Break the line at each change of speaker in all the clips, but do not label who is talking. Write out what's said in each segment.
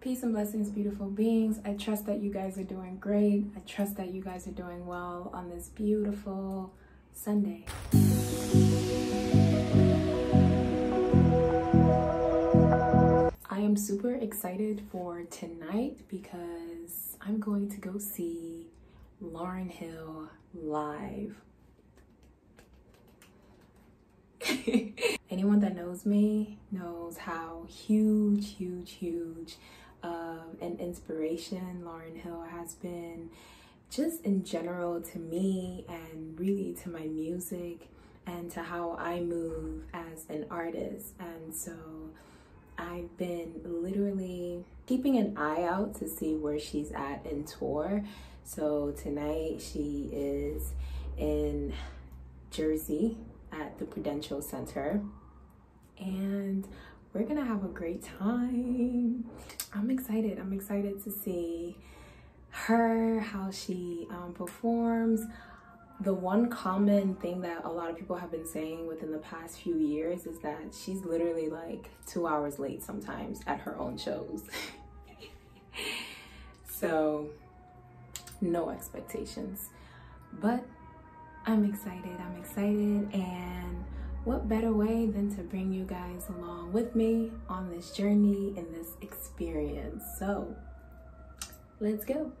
Peace and blessings, beautiful beings. I trust that you guys are doing great. I trust that you guys are doing well on this beautiful Sunday. I am super excited for tonight because I'm going to go see Lauryn Hill live. Anyone that knows me knows how huge, huge, huge Um, an inspiration Lauryn Hill has been just in general to me and really to my music and to how I move as an artist. And so I've been literally keeping an eye out to see where she's at in tour. So tonight she is in Jersey at the Prudential Center and we're gonna have a great time. I'm excited. I'm excited to see her, how she um, performs. The one common thing that a lot of people have been saying within the past few years is that she's literally like two hours late sometimes at her own shows. so, no expectations. But I'm excited. I'm excited. And what better way than to bring you guys along with me on this journey and this experience? So, let's go.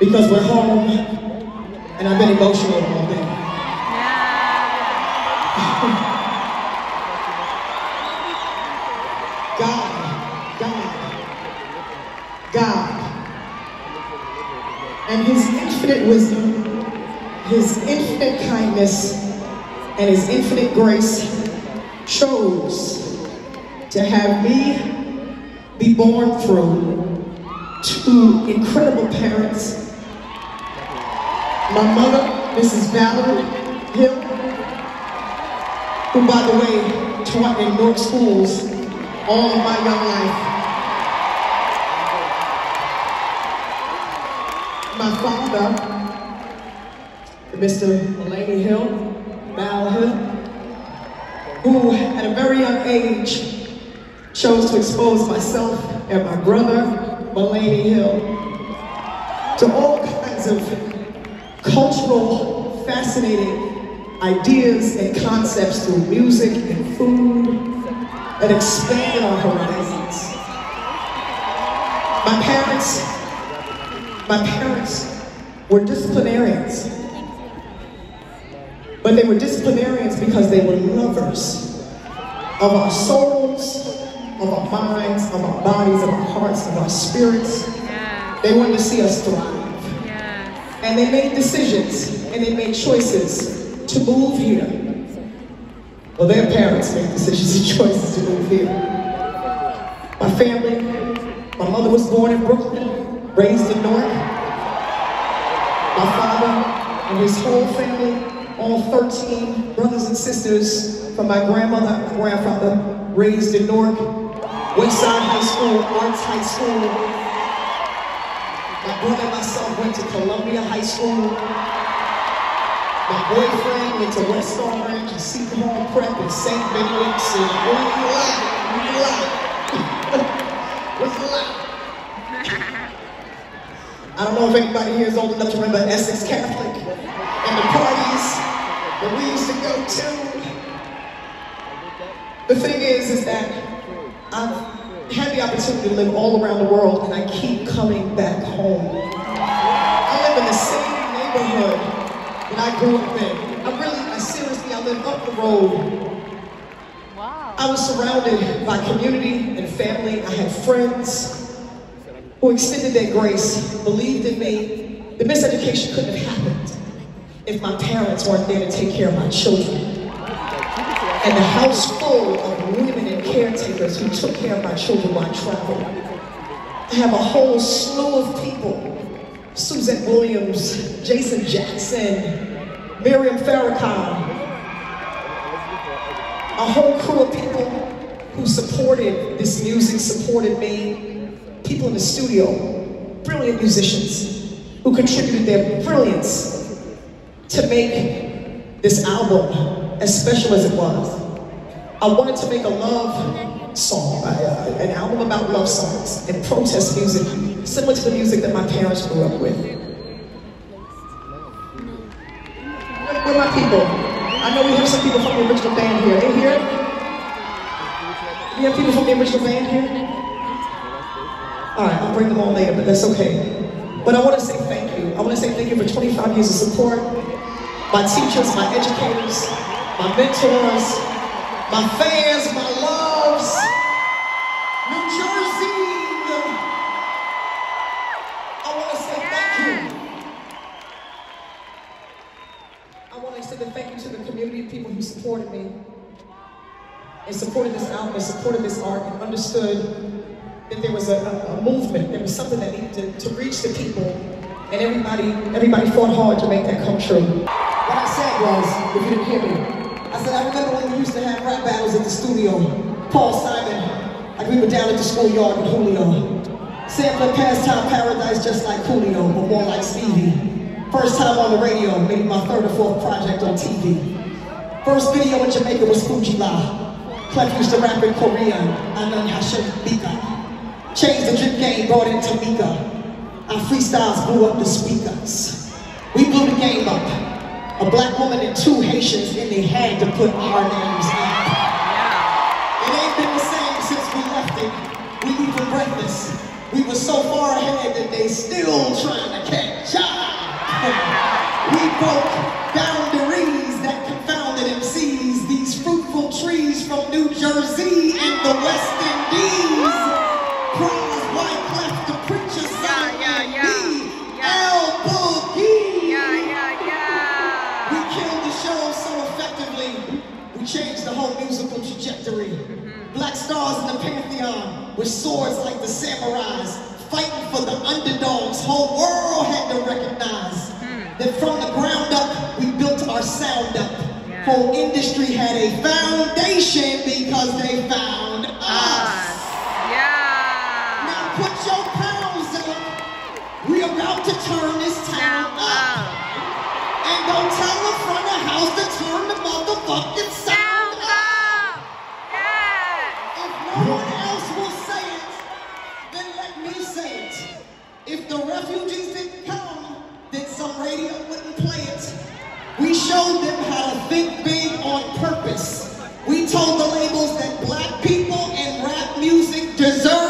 Because we're home and I've been emotional all day. God, God, God, and His infinite wisdom, His infinite kindness, and His infinite grace chose to have me be born through two incredible parents my mother, Mrs. Valerie Hill, who, by the way, taught in Newark schools all of my young life. My father, Mr. Malaney Hill, Val Hill, who at a very young age chose to expose myself and my brother, Malaney Hill, to all kinds of cultural, fascinating ideas and concepts through music and food that expanded our horizons. My parents, my parents were disciplinarians. But they were disciplinarians because they were lovers of our souls, of our minds, of our bodies, of our hearts, of our spirits. They wanted to see us thrive. And they made decisions and they made choices to move here. Well, their parents made decisions and choices to move here. My family, my mother was born in Brooklyn, raised in Newark. My father and his whole family, all 13 brothers and sisters from my grandmother and grandfather, raised in Newark. Westside High School, Arts High School, my brother and myself went to Columbia High School. My boyfriend went to West Orange and Seton Hall Prep and St. Benedict's and at? Where you at? Where's the I don't know if anybody here is old enough to remember Essex Catholic and the we The thing is, is that I've had the opportunity to live all around the world and I keep coming back home. I live in the same neighborhood that I grew up in. I really, I seriously, I live up the road. Wow. I was surrounded by community and family. I had friends who extended their grace, believed in me. The miseducation couldn't have happened if my parents weren't there to take care of my children. And the house full of women and caretakers who took care of my children while I traveled. I have a whole slew of people. Susan Williams, Jason Jackson, Miriam Farrakhan, a whole crew of people who supported this music, supported me, people in the studio, brilliant musicians who contributed their brilliance to make this album as special as it was. I wanted to make a love song, an album about love songs and protest music, similar to the music that my parents grew up with. Where my people? I know we have some people from the original band here. They here? We have people from the original band here? All right, I'll bring them all later, but that's okay. But I want to say thank you. I want to say thank you for 25 years of support. My teachers, my educators, my mentors, my fans, my loves, New Jersey. I want to say thank you. I want to say thank you to the community of people who supported me and supported this album and supported this art and understood that there was a, a, a movement, there was something that needed to, to, reach the people, and everybody, everybody fought hard to make that come true. Was, if you didn't hear me, I said, I remember when we used to have rap battles at the studio. Paul Simon, like we were down at the schoolyard with Julio. Sampling Pastime Paradise just like Julio, but more like Stevie. First time on the radio, maybe my third or fourth project on TV. First video in Jamaica was Fu-Gee-La. Clef used to rap in Korean, Anan Hashem Bika. Changed the drip game, brought in Tamika. Our freestyles blew up the speakers. We blew the game up. A black woman and two Haitians, and they had to put our names up. It ain't been the same since we left it. We even breakfast. We were so far ahead that they still trying to catch up. we broke boundaries that confounded MCs. These fruitful trees from New Jersey with swords like the samurais, fighting for the underdogs. Whole world had to recognize that from the ground up, we built our sound up. Whole industry had a foundation because they found us.
Yeah.
Now put your pounds up. We are about to turn this town up. And don't tell the front of house to turn the motherfucking sound no one else will say it, then let me say it. If the refugees didn't come, then some radio wouldn't play it. We showed them how to think big on purpose. We told the labels that black people and rap music deserve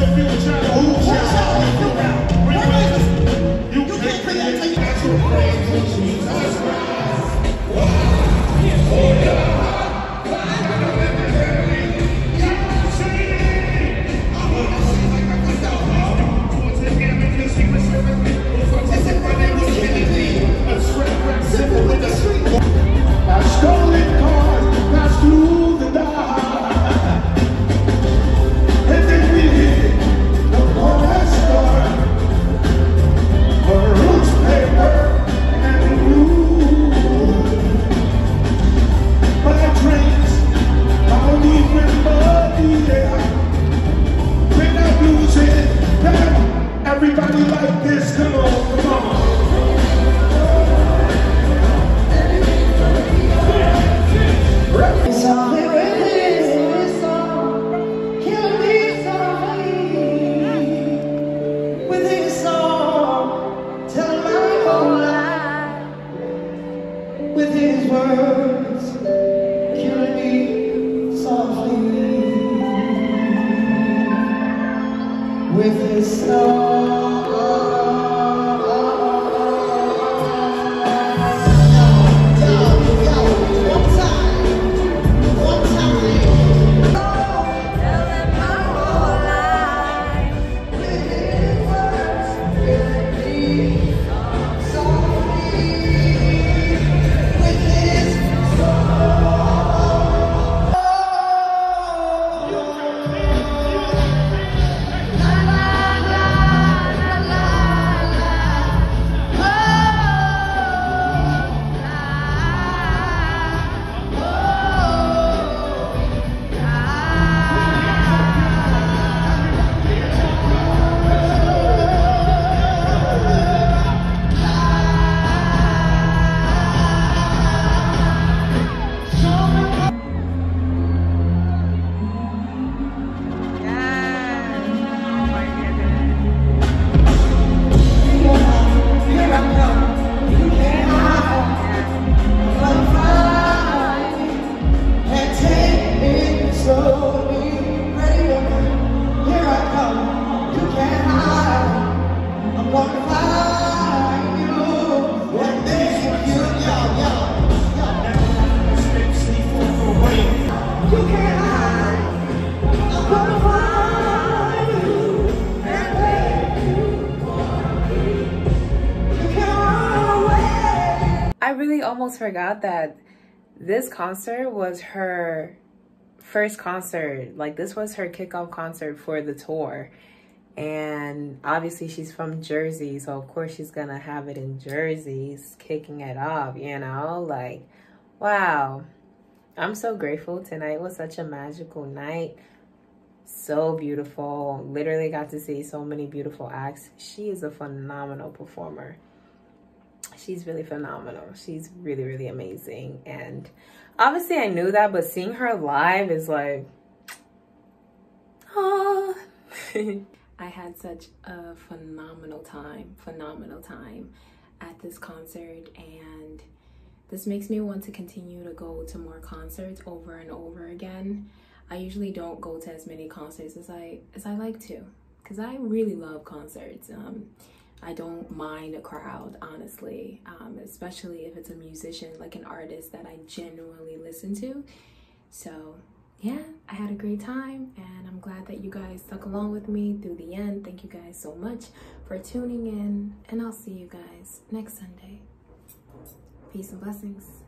over. with
Everybody
like this, come on.
I really almost forgot that this concert was her first concert. Like, this was her kickoff concert for the tour. And obviously, she's from Jersey, so of course, she's gonna have it in Jersey, kicking it off, you know? Like, wow. I'm so grateful. Tonight was such a magical night. So beautiful. Literally got to see so many beautiful acts. She is a phenomenal performer she's really phenomenal. She's really, really amazing. And obviously I knew that, but seeing her live is like, ah. I had such a phenomenal time, phenomenal time at this concert. And this makes me want to continue to go to more concerts over and over again. I usually don't go to as many concerts as I as I like to because I really love concerts. Um, I don't mind a crowd, honestly, um, especially if it's a musician, like an artist that I genuinely listen to. So, yeah, I had a great time, and I'm glad that you guys stuck along with me through the end. Thank you guys so much for tuning in, and I'll see you guys next Sunday. Peace and blessings.